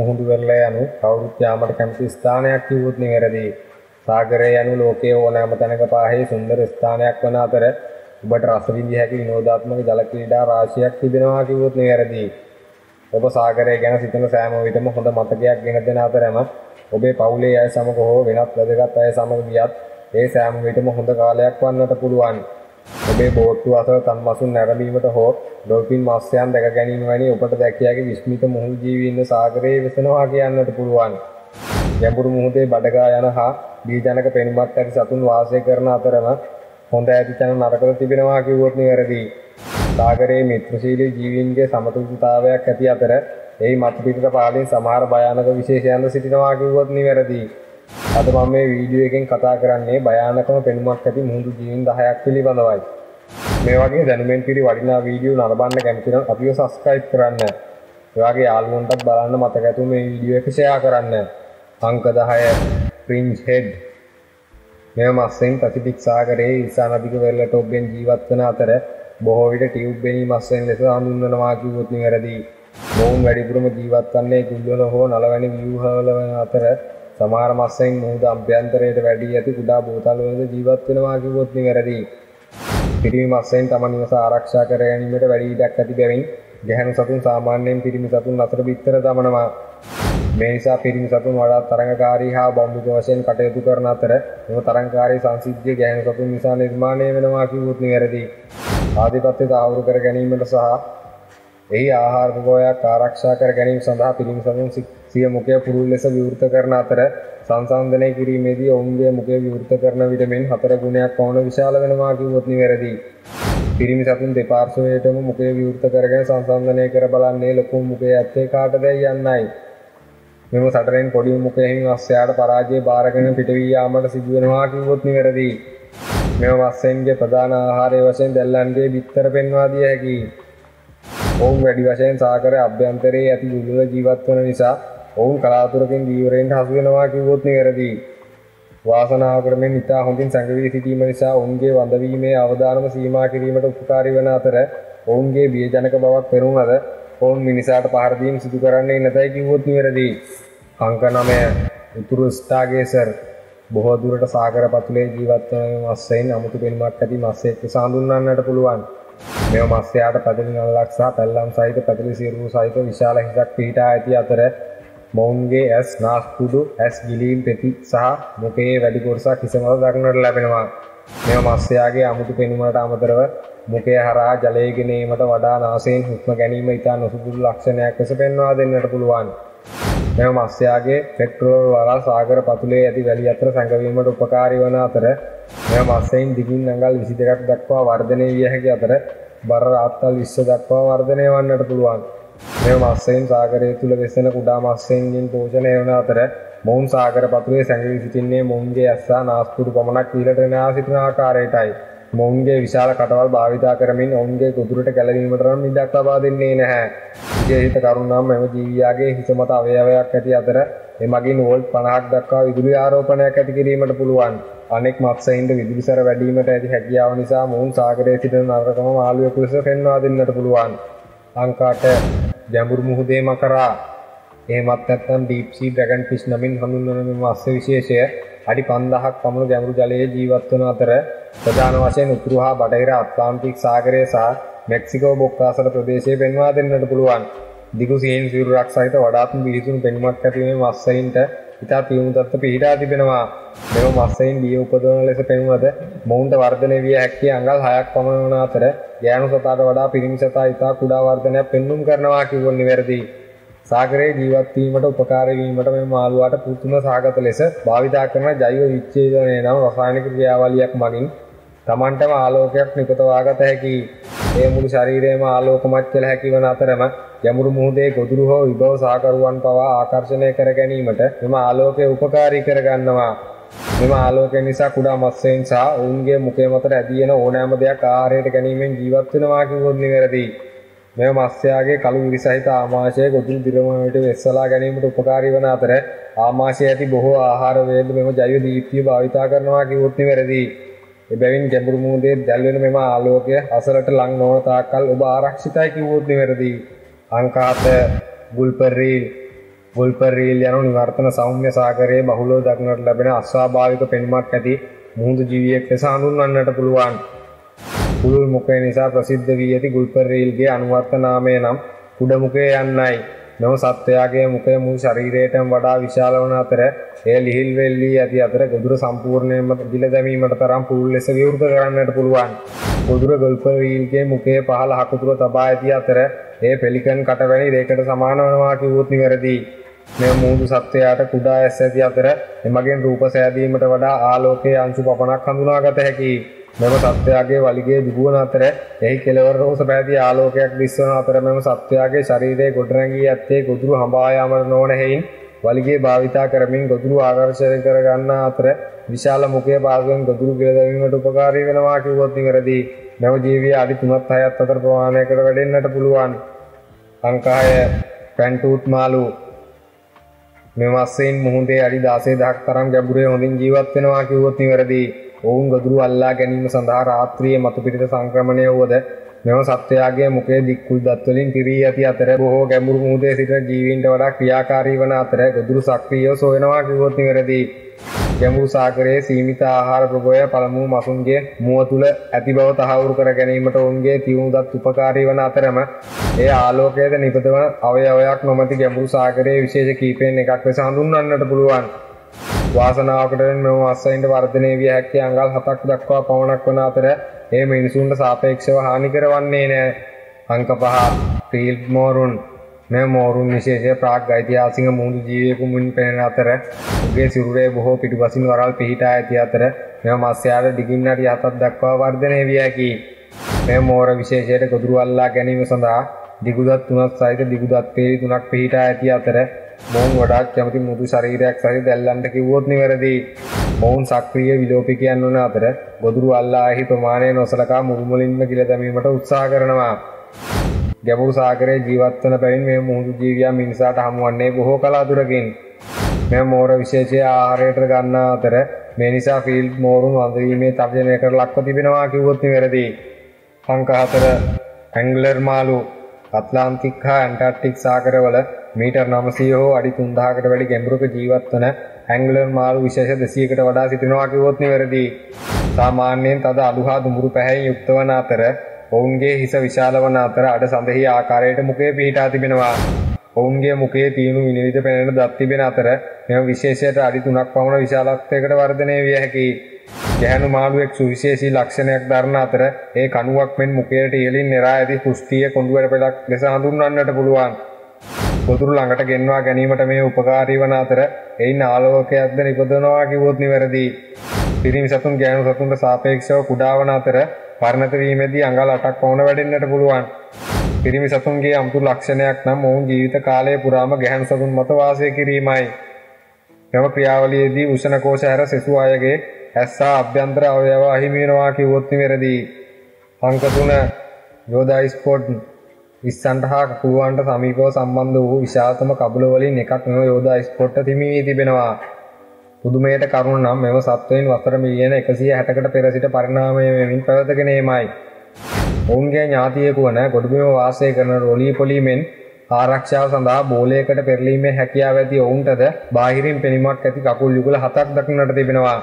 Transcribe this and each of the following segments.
මුහුදු වෙරළ යනු කවුරුත් යාමට කැමති ස්ථානයක් කිව්වොත් නිවැරදි. සාගරය යනු ලෝකයේ ඕනෑම තැනක පාහේ සුන්දර ස්ථානයක් වන අතර ඔබට රස විඳිය හැකි විනෝදාත්මක ජල ක්‍රීඩා රාශියක් තිබෙනවා කිව්වොත් නිවැරදි. ඔබ සාගරය ගැන සිතන සෑම විටම හොඳ මතකයක් ගෙන දෙන අතරම ඔබේ පවුලේ අය සමග හෝ වෙනත් වැදගත් අය සමග ගියත් ඒ සෑම විටම හොඳ කාලයක් වන්නට පුළුවන්. ඔබේ බෝට්ටු අසල තන්මසුන් නැරඹීමට හෝ ඩොල්ෆින් මත්ස්‍යයන් දැක ගැනීම වැනි ඔබට දැකිය හැකි විස්මිත මුහුදු ජීවීන් සාගරයේ වෙසෙනවා කියන්නට පුළුවන්. ගැඹුරු මුහුදේ බඩගා යන හා බීජනක පෙනුමක් ඇති සතුන් වාසය කරන අතරම හොඳ ඇති තැන නරකද තිබෙනවා කිව්වොත් නිවැරදි. සාගරයේ මිත්‍රශීලී ජීවීන්ගේ සමතුලිතතාවයක් ඇති අතර එහි මතුපිටට පාලින් සමහර භයානක විශේෂයන්ද සිටිනවා කිව්වොත් නිවැරදි. අද මම මේ වීඩියෝ එකෙන් කතා කරන්නේ භයානකම පෙනුමක් ඇති මුහුදු ජීවීන් 10ක් පිළිබඳවයි. මේ වගේ දැනුමෙන් පිරි වටිනා වීඩියෝ නරඹන්න කැමති නම් අපිව සබස්ක්‍රයිබ් කරන්න. ඒ වගේ යාළුවන්ටත් බලන්න මතක ඇතුව මේ වීඩියෝ එක ෂෙයා කරන්න. අංක 10 ෆ්‍රින්ජ් හෙඩ් මෙම මස්සෙන් පැසිෆික් සාගරයේ ඉසාන අධික වෙරළට ඔබෙන් ජීවත් වන අතර බොහෝ විට ටියුබ් බෙනී මස්සෙන් ලෙස හඳුන්වනවා කිව්වොත් නිවැරදි. මොවුන් වැඩිපුරම ජීවත් වන්නේ කුල්වල හෝ නලවැනි ව්‍යුහවල වන අතර සමහර මස්සෙන් මුහුද අභ්‍යන්තරයට වැඩි ඇති කුඩා බෝතල්වලද ජීවත් වෙනවා කිව්වොත් නිවැරදි. පිරිමි මස්සෙන් තම නිවස ආරක්ෂා කර ගැනීමට වැඩි ඉඩක් ඇති බැවින් ගැහැණු සතුන් සාමාන්‍යයෙන් පිරිමි සතුන් අතර බිත්තර දමනවා. මේ නිසා පිරිමි සතුන් වඩාත් තරඟකාරී හා බම්බුක වශයෙන් කටයුතු කරන අතර මෙම තරඟකාරී සංසිද්ධිය ගැහැණු සතුන් නිසා නිර්මාණය වෙනවා කිව්වොත් නිවැරදි. ආධිපත්‍ය තහවුරු කර ගැනීමට සහ එහි ආහාර ගෝයක් ආරක්ෂා කර ගැනීම සඳහා පිරිමි සතුන් සිය මුඛය පුරුල් ලෙස විවෘත කරන අතර සංසන්දනය කිරීමේදී ඔවුන්ගේ මුඛය විවෘත කරන විට මෙන් හතර ගුණයක් පමණ විශාල වෙනවා කිව්වොත් නිවැරදි. පිරිමි සතුන් දෙපාර්ශ්වයටම මුඛය විවෘත කරගෙන සංසන්දනය කර බලන්නේ ලොකු මුඛය ඇත්තේ කාටදැයි යන්නයි. මෙම සටරෙන් පොඩි මුඛයෙන් අස්සයාට පරාජය බාරගෙන පිටවී යාමට සිදුවෙනවා කිව්වොත් නිවැරදි. මෙම මස්සෙන්ගේ ප්‍රධාන ආහාරය වශයෙන් දැල්ලන්ගේ බිත්තර පෙන්වා දිය හැකියි. ඔවුන් වැඩි වශයෙන් සාකර අභ්‍යන්තරයේ ඇති දුර්වල ජීවත් වන නිසා ඔවුන් කලාතුරකින් දීවරයෙන් හසු වෙනවා කිව්වොත් නිවැරදි. වාසනාවකට මෙන් ඉතා හොඳින් සැඟවී සිටීම නිසා ඔවුන්ගේ වඳවීමේ අවධානම සීමා කිරීමට උපකාරී වන අතර ඔවුන්ගේ බියජනක බවක් පෙනුනද ඔවුන් මිනිසාට පහර දීම සිදු කරන්නේ නැතයි කිව්වොත් නිවැරදි. අංක 9 උතුරු ස්ටාගේසර් බොහෝ දුරට සාගර පතුලේ ජීවත් වන මස්සෙයින් අමුතු පෙනුමක් ඇති මස්සෙක් ලෙස හඳුන්වන්නට පුළුවන්. මෙම මස්සයාට පැදලි නළලක් සහ පැල්ලම් සහිත පැදලි සිරුරු සහිත විශාල හිසක් පිහිටා ඇති අතර මොවුන්ගේ ඇස් නාස්පුඩු ඇස් ගිලීම් පෙති සහ මුඛයේ වැඩි කොටසක් හිස මත දක්නට ලැබෙනවා. මෙම මස්සයාගේ අමුතු පෙනුමට අමතරව මුඛය හරහා ජලය ගෙනීමට වඩා නාසයෙන් හුස්ම ගැනීම ඉතා නොසුදුසු ලක්ෂණයක් ලෙස පෙන්වා දෙන්නට පුළුවන්. මෙම මත්ස්‍යයාගේ පෙට්‍රෝල් වරල් සාගර පතුලේ ඇති වැලි අතර සැඟවීමට උපකාරී වන අතර මෙම මත්ස්‍යයින් දිගින් අඟල් 22ක් දක්වා වර්ධනය විය හැකි අතර බර රාත්තල් 20 දක්වා වර්ධනය වන්නට පුළුවන්. මෙම මත්ස්‍යයින් සාගරය තුල වෙසෙන කුඩා මත්ස්‍යයින්ගෙන් පෝෂණය වන අතර මොවුන් සාගර පතුලේ සැඟවී සිටින්නේ මොවුන්ගේ ඇස් සහ නාස්පුඩු පමණක් ඉහළට එන සිටින ආකාරයටයි. මොවුන්ගේ විශාල කටවල් භාවිතා කරමින් ඔවුන්ගේ ගොදුරට ගැලවීමට නම් ඉඩක් ලබා දෙන්නේ නැහැ. විශේෂිත කරුණම් මෙම ජීවියාගේ හිස මත අවයවයක් ඇති අතර එමගින් වෝල්ට් 50ක් දක්වා විදුලි ආරෝපණයක් ඇති කිරීමට පුළුවන්. අනෙක් මත්ස්‍යයින්ට විදුලි සැර වැඩිවීමට ඇති හැකියාව නිසා මොවුන් සාගරයේ සිටින නරකම මාළුවෙකු ලෙස පෙන්වා දෙන්නට පුළුවන්. අංක 8 ගැඹුරු මුහුදේ මකරා එහෙමත් නැත්නම් ඩීප් සී ඩ්‍රැගන් ෆිෂ් නමින් හඳුන්වන මෙම මත්ස්‍ය විශේෂය අඩි 5000ක් පමණ ගැඹුරු ජලයේ ජීවත් වන අතර ප්‍රධාන වශයෙන් උතුරු හා බටහිර අත්ලාන්තික් සාගරය සහ මෙක්සිකෝ බොක්කාසල ප්‍රදේශයේ පෙන්වා දෙන්නට පුළුවන්. දිගු සීන් සිරුරක් සහිත වඩාත්ම පිළිතුරු පෙනුමක් ඇති මේ මත්ස්‍යයින්ට ඉතා තියුණු තත්ත්ව පිහිටා තිබෙනවා. මෙම මත්ස්‍යයින් බිය උපදවන ලෙස පෙනුනද මොවුන්ට වර්ධනය විය හැකි අඟල් 6ක් පමණ වන අතර ගෑනු සතාට වඩා පිරිමි සතා ඉතා කුඩා වර්ධනයක් පෙන්눔 කරනවා කිව්වොත් නිවැරදියි. සාගරයේ ජීවත් වීමට උපකාර වීමට මේ මාළුවාට පුතුම සාගත ලෙස භාවිතා කරන ජෛව විච්ඡේදනය නම් රසායනික ක්‍රියාවලියක් මගින් Tamanටම ආලෝකයක් නිපදවාගත හැකි. ඒ මුළු ශරීරයම ආලෝකමත් කළ හැකි වන අතරම යමුරු මුහුදේ ගොදුරු හෝ විභව සාකරුවන් පවා ආකර්ෂණය කර ගැනීමට මෙම ආලෝකය උපකාරී කර ගන්නවා. මෙම ආලෝකය නිසා කුඩා මත්ස්‍යයන් සහ ඔවුන්ගේ මුඛය මත රැඳී යන ඕනෑම දෙයක් ආහාරයට ගැනීමෙන් ජීවත් වෙනවා කිව්වොත් නිවැරදියි. මෙම මත්ස්‍යයාගේ කළු විරිසහිත ආමාශය ගොදුරු දිරමනට වෙස්සලා ගැනීමට උපකාරී වන අතර ආමාශය ඇති බොහෝ ආහාර වේද මෙම ජෛව දීප්තිය භාවිතා කරනවා කිව්වොත් නිවැරදියි. එබැවින් ගැඹුරු මුහුදේ දැල්වෙන මෙම ආලෝකය අසලට ලං නොවන තාක්කල් ඔබ ආරක්ෂිතයි කිව්වොත් නිවැරදියි. අංක 7 ගුල්පර්රි ගොල්පරීල් යනු නිවර්තන සෞම්‍ය සාගරයේ බහුලෝ දක්නට ලැබෙන අස්වාභාවික පෙනුමක් ඇති මුහුදු ජීවියෙක් ලෙස හඳුන්වන්නට පුළුවන්. පුළුල් මුඛය නිසා ප්‍රසිද්ධ වී ඇති ගුල්පරීල්ගේ අනුවර්ත නාමය නම් කුඩමුඛය යන්නයි. මෙම සත්වයාගේ මුඛය මුළු ශරීරයටම වඩා විශාල වන අතර එය ලිහිල් වෙල්ලී ඇති අතර ගොදුර සම්පූර්ණයෙන්ම දිල දැමීමට තරම් පුළුල් ලෙස විවෘත කරන්නට පුළුවන්. ගොදුර ගොල්පරීල්ගේ මුඛයේ පහළ හකුතුර තබා ඇති අතර එය පෙලිකන් කටවැනි දෙකට සමාන වනවා කිව්වොත් නිවැරදියි. මෙම මුහුදු සත්වයාට කුඩා ඇස් ඇති අතර එමගින් රූප සෑදීමට වඩා ආලෝකයේ අංශු පපණක් හඳුනාගත හැකියි. මෙම සත්වයාගේ වලිගේ දුගුවන අතර එහි කෙළවර රෝස පැහැති ආලෝකයක් දිස්වන අතර මෙම සත්වයාගේ ශරීරයේ ගොඩනැගී ඇත්තේ ගොදුරු හඹා යාමට නොවන හේයින් වලිගේ භාවිතා කරමින් ගොදුරු ආකර්ෂණය කර ගන්නා අතර විශාල මුඛය පාර්ශ්වයෙන් ගොදුරු ගෙල දැමීමට උපකාරී වෙනවා කිව්වොත් නිවැරදි. මෙම ජීවිය අඩි 3ත් 6ත් අතර ප්‍රමාණයකට වැඩෙන්නට පුළුවන්. අංක 6 පැන්ටූත් මාළු මෙම අස්සෙන් මුහුදේ අඩි 16000ක් තරම් ගැඹුරේ හොඳින් ජීවත් වෙනවා කිව්වොත් නිවැරදි. ඔවුන් ගොදුරු අල්ලා ගැනීම සඳහා රාත්‍රියේ මතු පිටිට සංක්‍රමණය වුවද මෙම සත්වයාගේ මුඛයේ දික්කුල් දත්වලින් පිරී ඇති අතර බොහෝ ගැඹුරු මුහුදේ සිටින ජීවීන්ට වඩා ක්‍රියාකාරී වන අතර ගොදුරු සක්‍රියව සොයනවා කිව්වොත් නිවැරදි. ගැඹුරු සාගරයේ සීමිත ආහාර ප්‍රභවය පළමු මසුන්ගේ මුව තුළ ඇති බව තහවුරු කර ගැනීමට ඔවුන්ගේ තියුණු දත් උපකාරී වන අතරම ඒ ආලෝකයද නිපදවන අවයවයක් නොමැති ගැඹුරු සාගරයේ විශේෂ කීපයෙන් එකක් ලෙස හඳුන්වන්නට පුළුවන්. වාසනාවකට මෙම අස්සයින්ට වර්ධනය විය හැකි අංගල් හතක් දක්වා පමණක් වන අතර ඒ මිනිසුන්ට සාපේක්ෂව හානිකර වන්නේ නෑ. අංක පහ ෆීල්ඩ් මෝරුන් මෙ මෝරුන් විශේෂය ප්‍රාග් ඓතිහාසික මුහුදු ජීවයකු මුන් පෙනෙන අතර උගේ සිරුරේ බොහෝ පිටුපසින් වරල් පිහිටා ඇති අතර මෙම මස්යාට දිගින් අඩි හතක් දක්වා වර්ධනය විය හැකියි. මෙම මෝර විශේෂයට ගොදුරු අල්ලා ගැනීම සඳහා දිගුදත් තුනක් සහිත දිගුදත් පේලි තුනක් පිහිටා ඇති අතර මොවුන් වඩාත් කැමති මුදු ශරීරයක් සහිත දැල්ලන්ට කිව්වොත් නිවැරදි. මොවුන් සක්‍රීය විලෝපිකයන් වන අතර ගොදුරු අල්ලා එහි ප්‍රමාණය නොසලකා මුළුමලින්ම ගිල දැමීමට උත්සාහ කරනවා. ගැඹුරු සාගරයේ ජීවත් වන බැවින් මේ මුහුදු ජීවියා මිනිසාට හමුවන්නේ බොහෝ කලාතුරකින්. මෙම මෝර විශේෂය ආහාරයට ගන්නා අතර මේ නිසා ෆීල්ඩ් මෝරුන් වඳවීමේ තර්ජනයකට ලක්ව තිබෙනවා කිව්වොත් නිවැරදි. අංක 4 ඇන්ග්ලර් මාළු අත්ලාන්තික් හා ඇන්ටාර්ක්ටික් සාගරවල මීටර් 900 හෝ අඩි 3000කට වැඩි ගැඹුරක ජීවත් වන ඇන්ග්ලර් මාළු විශේෂ 200කට වඩා සිටිනවා කිව්වොත් නිවැරදි. සාමාන්‍යයෙන් තද අලු හා දුඹුරු පැහැයෙන් යුක්ත වන අතර ඔවුන්ගේ හිස විශාල වන අතර අඩ සඳහි ආකාරයට මුඛය පිහිටා තිබෙනවා. ඔවුන්ගේ මුඛයේ තියුණු විනිවිද පෙනෙන දත් තිබෙන අතර මෙම විශේෂයට අඩි 3ක් පමණ විශාලත්වයකට වර්ධනය විය හැකියි. ගැහැණු මාළුවෙක් සුවිශේෂී ලක්ෂණයක් දරන අතර ඒ කණුවක් මෙන් මුඛයට ඉහළින් නෙරා ඇති කුෂ්ඨීය කොඳුවැඩ පෙළක් ලෙස හඳුන්වන්නට පුළුවන්. ගොදුරු ළඟට ගෙන්වා ගැනීමට මේ උපකාරී වන අතර එයින් ආලෝකයක්ද නිපදවනවා කිව්වොත් නිවැරදි. පිරිමි සතුන් ගැහැණු සතුන්ට සාපේක්ෂව කුඩා වන අතර පරිණත වීමේදී අඟල් 8ක් පමණ වැඩෙන්නට පුළුවන්. පිරිමි සතුන්ගේ අමුතු ලක්ෂණයක් නම් ඔවුන් ජීවිත කාලය පුරාම ගැහැණු සතුන් මත වාසය කිරීමයි. මෙම ක්‍රියාවලියේදී උෂ්ණ කෝෂ හැර සෙසු අයගේ ඇස් සහ අභ්‍යන්තර අවයව අහිමි වෙනවා කිව්වොත් නිවැරදි. අංක 3 යෝදා ස්පොට් ඉස්සන්ට හා කකුළුවන්ට සමීපව සම්බන්ධ වූ විශාලතම කබුල වලින් එකක් මෙම යෝදා ස්පොට්ට තිමි වී තිබෙනවා. පුදුමයට කරුණ නම් මෙම සත්වයින් වසර මිලියන 160කට පෙර සිට පරිණාමය වෙමින් පැවතගෙන ඒමයි. ඔවුන්ගේ ඥාතියෙකු වන ගොඩබිම වාසය කරන රොලී පොලිමෙන් ආරක්ෂාව සඳහා බෝලයකට පෙරලීමේ හැකියාව ඇති ඔවුන්ටද බාහිරින් පෙනීමක් ඇති කකුල් යුගල හතක් දක්නට තිබෙනවා.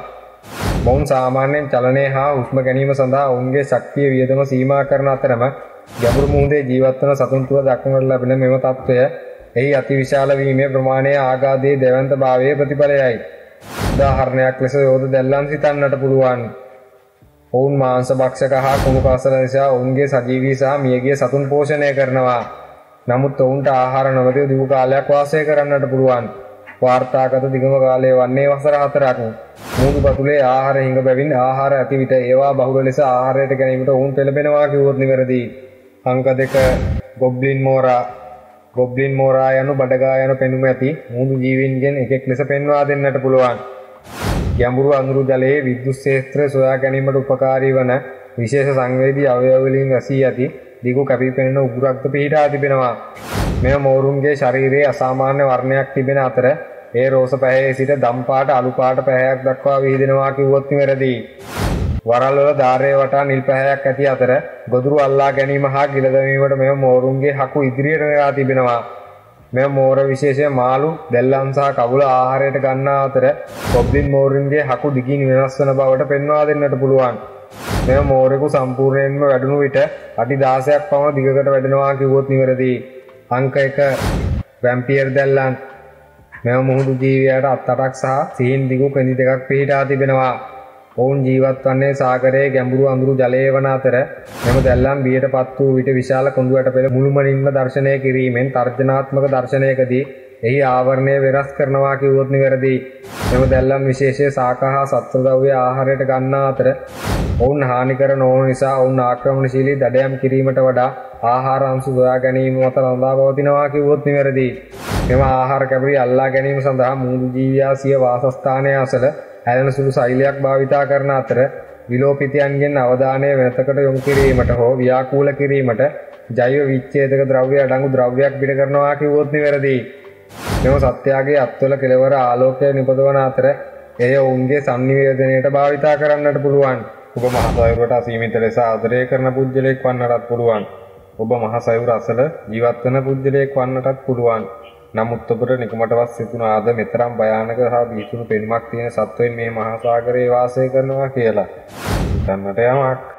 මොවුන් සාමාන්‍යයෙන් චලනය හා හුස්ම ගැනීම සඳහා ඔවුන්ගේ ශක්තිය වියදම සීමා කරන අතරම ගැඹුරු මුහුදේ ජීවත් වන සතුන් තුළ දක්නට ලැබෙන මෙම තත්ත්වය එහි අතිවිශාල වීමේ ප්‍රමාණය ආඝාතයේ දැවැන්ත භාවයේ ප්‍රතිඵලයයි. උදාහරණයක් ලෙස යෝධ දැල්ලන් සිතන්නට පුළුවන්. ඔවුන් මාංශ භක්ෂක හා කුණු කසල නිසා ඔවුන්ගේ සජීවී සහ මියගිය සතුන් පෝෂණය කරනවා. නමුත් ඔවුන්ට ආහාර නොමැතිව දිගු කාලයක් වාසය කරන්නට පුළුවන්. වාර්තාගත දිගම කාලය වන්නේ වසර හතරක්. මුහුදු පතුලේ ආහාර හිඟ බැවින් ආහාර ඇති විට ඒවා බහුල ලෙස ආහාරයට ගැනීමට ඔවුන් පෙළඹෙනවා කිව්වොත් නිවැරදි. අංක දෙක ගොබ්ලින් මෝරා ගොබ්ලින් මෝරා යනු බඩගා යන පෙනුම ඇති මුහුදු ජීවීන්ගෙන් එකෙක් ලෙස පෙන්වා දෙන්නට පුළුවන්. ගැඹුරු අඳුරු ජලයේ විද්‍යුත් ක්ෂේත්‍රය සොයා ගැනීමට උපකාරී වන විශේෂ සංවේදී අවයව වලින් වැසී ඇති දිගු කැපී පෙනෙන උගුරක්ද පිහිටා තිබෙනවා. මෙම මෝරුන්ගේ ශරීරයේ අසාමාන්‍ය වර්ණයක් තිබෙන අතර ඒ රෝස පැහැයේ සිට දම් පාට අලු පාට පැහැයක් දක්වා විහිදෙනවා කිව්වොත් නිවැරදි. වරල් වල ධාරය වටා නිල් පැහැයක් ඇති අතර ගොදුරු අල්ලා ගැනීම හා ගිල දැමීමට මෙම මෝරුන්ගේ හකු ඉදිරියට වෙලා තිබෙනවා. මෙම මෝර විශේෂය මාළු දෙල්ලම් සහ කවුල ආහාරයට ගන්නා අතර කොබ්ලින් මෝරින්ගේ හකු දිගින් වෙනස් වන බවට පෙන්වා දෙන්නට පුළුවන්. මෙම මෝරෙකු සම්පූර්ණයෙන්ම වැඩුණු විට අඩි 16ක් පමණ දිගකට වැඩෙනවා කිව්වොත් නිවැරදි. අංක 1 වැම්පියර් දැල්ලන් මෙම මුහුදු ජීවියට අත් අටක් සහ සිහින් දිගු කෙඳි දෙකක් පිහිටා තිබෙනවා. ඔවුන් ජීවත් වන්නේ සාගරයේ ගැඹුරු අඳුරු ජලයේ වන අතර මෙම දැල්ලම් බියට පත් වූ විට විශාල කොඳුයට පෙළ මුළුමනින්ම දර්ශනය කිරීමෙන් තර්ජනාත්මක දර්ශනයකදී එහි ආවරණය වෙනස් කරනවා කිව්වොත් නිවැරදි. මෙම දැල්ලම් විශේෂය සාක හා සත්වද්‍රව්‍ය ආහාරයට ගන්නා අතර ඔවුන් හානිකර නොවන නිසා ඔවුන් ආක්‍රමණශීලී දඩයම් කිරීමට වඩා ආහාර අංශු සොයා ගැනීම මත රඳා පවතිනවා කිව්වොත් නිවැරදි. මෙම ආහාර කැබරි අල්ලා ගැනීම සඳහා මුහුදු ජීවියා සිය වාසස්ථානය අසල ඇලෙන සුළු සෛලයක් භාවිතා කරන අතර විලෝපිතයන්ගෙන් අවධානය වෙනතකට යොමු කිරීමට හෝ ව්‍යාකූල කිරීමට ජෛව විච්ඡේදක ද්‍රව්‍ය අඩංගු ද්‍රව්‍යයක් පිට කරනවා කිව්වොත් නිවැරදි. මෙම සත්‍යයාගේ අත්වල කෙළවර ආලෝකය නිපදවන අතර එය ඔවුන්ගේ සංනිවේදනයට භාවිතා කරන්නට පුළුවන්. ඔබ මහසයුරට අසීමිත ලෙස ආදරය කරන පුද්ගලයෙක් වන්නටත් පුළුවන්. ඔබ මහසයුර අසල ජීවත් වන පුද්ගලයෙක් වන්නටත් පුළුවන්. නමුත් ඔබට නිකමටවත් සිතුනාද මෙතරම් භයානක හා බීසුණු පෙනුමක් තියෙන සත්වයින් මේ මහා සාගරයේ වාසය කරනවා කියලා. හිතන්නට යමක්.